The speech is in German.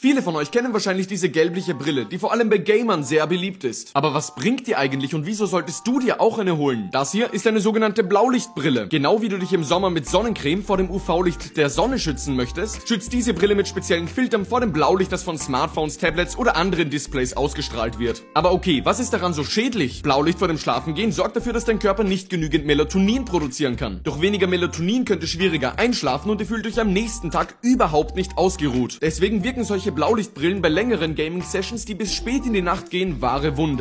Viele von euch kennen wahrscheinlich diese gelbliche Brille, die vor allem bei Gamern sehr beliebt ist. Aber was bringt die eigentlich und wieso solltest du dir auch eine holen? Das hier ist eine sogenannte Blaulichtbrille. Genau wie du dich im Sommer mit Sonnencreme vor dem UV-Licht der Sonne schützen möchtest, schützt diese Brille mit speziellen Filtern vor dem Blaulicht, das von Smartphones, Tablets oder anderen Displays ausgestrahlt wird. Aber okay, was ist daran so schädlich? Blaulicht vor dem Schlafengehen sorgt dafür, dass dein Körper nicht genügend Melatonin produzieren kann. Durch weniger Melatonin könnt ihr schwieriger einschlafen und ihr fühlt euch am nächsten Tag überhaupt nicht ausgeruht. Deswegen wirken solche Blaulichtbrillen bei längeren Gaming-Sessions, die bis spät in die Nacht gehen, wahre Wunder.